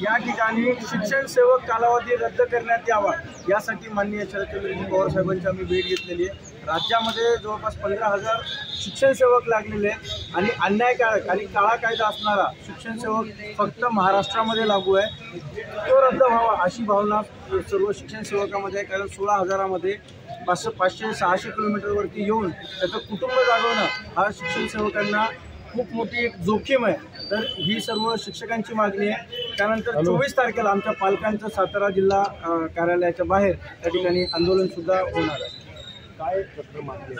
या ठिकाणी शिक्षण सेवक कालावधी रद्द करण्यात यावा यासाठी माननीय शरदचंद्रजी पवार साहेबांची आम्ही भेट घेतलेली आहे. राज्यामध्ये जवळपास पंधरा हजार शिक्षण सेवक लागलेले आहेत आणि अन्यायकारक आणि काळा कायदा असणारा शिक्षण सेवक फक्त महाराष्ट्रामध्ये लागू आहे. तो रद्द व्हावा अशी भावना सर्व शिक्षण सेवकामध्ये आहे. कारण सोळा हजारामध्ये पाचशे पाचशे सहाशे किलोमीटरवरती येऊन त्याचं कुटुंब जागवणं हा शिक्षण सेवकांना खूप मोठी एक जोखीम आहे. तर ही सर्व शिक्षकांची मागणी आहे. त्यानंतर चोवीस तारखेला आमच्या पालकांचं सातारा जिल्हा कार्यालयाच्या बाहेर त्या ठिकाणी आंदोलन सुद्धा होणार आहे. काय मागणी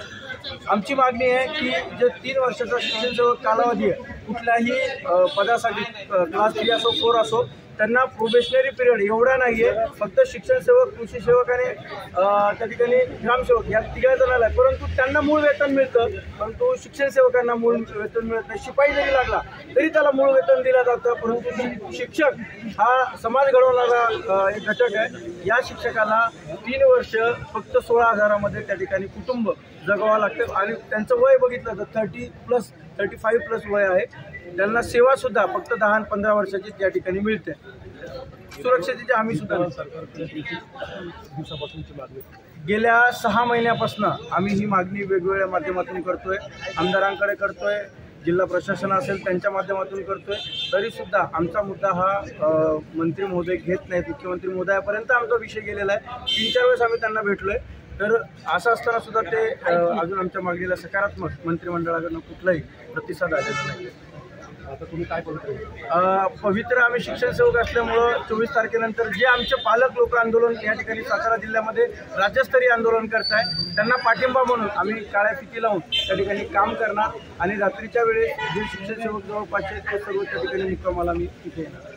आमची मागणी आहे की जे तीन वर्षाचा शिक्षण सेवक कालावधी आहे कुठल्याही पदासाठी क्लास थ्री असो फोर असो त्यांना प्रोबेशनरी पिरियड एवढा नाही आहे फक्त शिक्षण सेवक कृषी सेवक आणि त्या ठिकाणी ग्रामसेवक या तिघा जणांना आहे. परंतु त्यांना मूळ वेतन मिळतं. परंतु शिक्षण सेवकांना मूळ वेतन मिळत नाही. शिपाई जरी लागला तरी त्याला मूळ वेतन दिलं जातं. परंतु शिक्षक हा समाज घडवणारा एक घटक आहे. या शिक्षकाला तीन वर्ष फक्त सोळा हजारामध्ये त्या ठिकाणी कुटुंब जगावं लागतं. आणि त्यांचं वय बघितलं तर thirty plus thirty five plus वय आहे. त्यांना सेवासुद्धा फक्त दहा आणि पंधरा वर्षाची त्या ठिकाणी मिळते. सुरक्षेची आम्ही सुद्धा गेल्या सहा महिन्यापासून आम्ही ही मागणी वेगवेगळ्या माध्यमातून करतोय. आमदारांकडे करतोय. जिल्हा प्रशासन असेल त्यांच्या माध्यमातून करतोय. तरीसुद्धा आमचा मुद्दा हा मंत्री महोदय घेत नाहीत. मुख्यमंत्री महोदयापर्यंत आमचा विषय गेलेला आहे. तीन चार वेळेस आम्ही त्यांना भेटलोय. तर असं असताना सुद्धा ते अजून आमच्या मागणीला सकारात्मक मंत्रिमंडळाकडनं कुठलाही प्रतिसाद आलेला नाही आता तुम्ही काय पवित्र आम्ही शिक्षण सेवक असल्यामुळं चोवीस तारखेनंतर जे आमचे पालक लोक आंदोलन या ठिकाणी सातारा जिल्ह्यामध्ये राज्यस्तरीय आंदोलन करत आहे त्यांना पाठिंबा म्हणून आम्ही काळ्या फिती लावून त्या ठिकाणी काम करणार आणि रात्रीच्या वेळेस जे शिक्षण सेवक जवळपासचे ते सर्व त्या ठिकाणी मुक्कामाला आम्ही तिथे येणार.